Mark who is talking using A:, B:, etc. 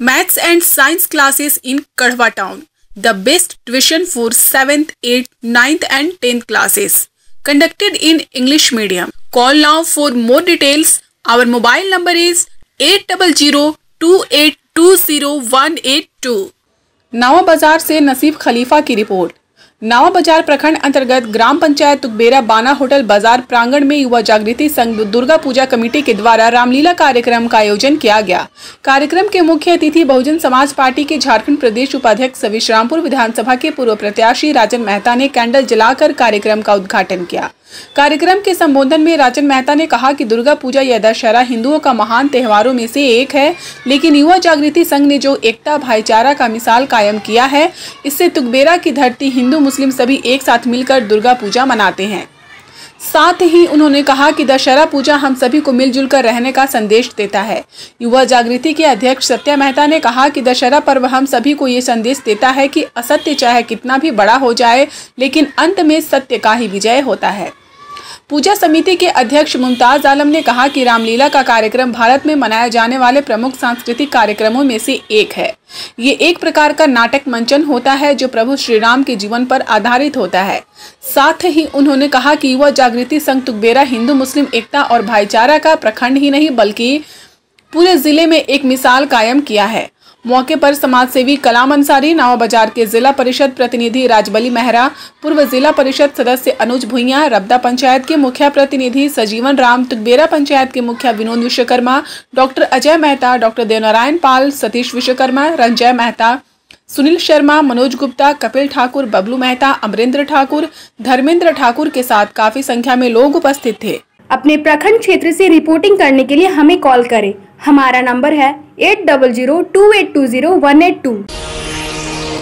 A: Maths and science classes in Kadhwa town the best tuition for seventh eight ninth and tenth classes conducted in English medium call now for more details our mobile number is eight double zero two eight two zero one eight two Nawa Bazar से नसीब खलीफा की report नवा बाज़ार प्रखंड अंतर्गत ग्राम पंचायत तुकबेरा बाना hotel बाज़ार प्रांगण में युवा जागृति संघ दुर्गा पूजा कमेटी के द्वारा रामलीला कार्यक्रम का आयोजन किया गया। कार्यक्रम के मुख्य अतिथि बहुजन समाज पार्टी के झारखंड प्रदेश उपाध्यक्ष विश्रामपुर विधानसभा के पूर्व प्रत्याशी राजन मेहता ने कैंडल जलाकर कार्यक्रम का उद्घाटन किया। कार्यक्रम के संबोधन में राजन मेहता ने कहा कि दुर्गा पूजा या दशहरा हिंदुओं का महान त्योहारों में से एक है, लेकिन युवा जागृति संघ ने जो एकता भाईचारा का मिसाल कायम किया है, इससे तुकबेरा की धरती हिंदू मुस्लिम सभी एक साथ मिलकर दुर्गा पूजा मनाते हैं। साथ ही उन्होंने कहा कि दशहरा पूजा हम सभी को मिलजुल कर रहने का संदेश देता है। युवा जागृति के अध्यक्ष सत्या मेहता ने कहा कि दशहरा पर्व हम सभी को ये संदेश देता है कि असत्य चाहे कितना भी बड़ा हो जाए, लेकिन अंत में सत्य का ही विजय होता है। पूजा समिति के अध्यक्ष मुमताज़ आलम ने कहा कि रामलीला का कार्यक्रम भारत में मनाया जाने वाले प्रमुख सांस्कृतिक कार्यक्रमों में से एक है। ये एक प्रकार का नाटक मंचन होता है जो प्रभु श्री राम के जीवन पर आधारित होता है। साथ ही उन्होंने कहा कि युवा जागृति संघ तुकबेरा हिंदू मुस्लिम एकता और भाईचारा का प्रखंड ही नहीं, बल्कि पूरे ज़िले में एक मिसाल कायम किया है। मौके पर समाज सेवी कलाम अंसारी, नावा बाज़ार के जिला परिषद प्रतिनिधि राजबली मेहरा, पूर्व जिला परिषद सदस्य अनुज भुइया, रबदा पंचायत के मुखिया प्रतिनिधि सजीवन राम तुकबेरा पंचायत के मुखिया विनोद विश्वकर्मा, डॉक्टर अजय मेहता, डॉक्टर देवनारायण पाल, सतीश विश्वकर्मा, रंजय मेहता, सुनील शर्मा, मनोज गुप्ता, कपिल ठाकुर, बबलू मेहता, अमरेंद्र ठाकुर, धर्मेंद्र ठाकुर के साथ काफ़ी संख्या में लोग उपस्थित थे।
B: अपने प्रखंड क्षेत्र से रिपोर्टिंग करने के लिए हमें कॉल करें। हमारा नंबर है eight double zero two eight two zero one eight two.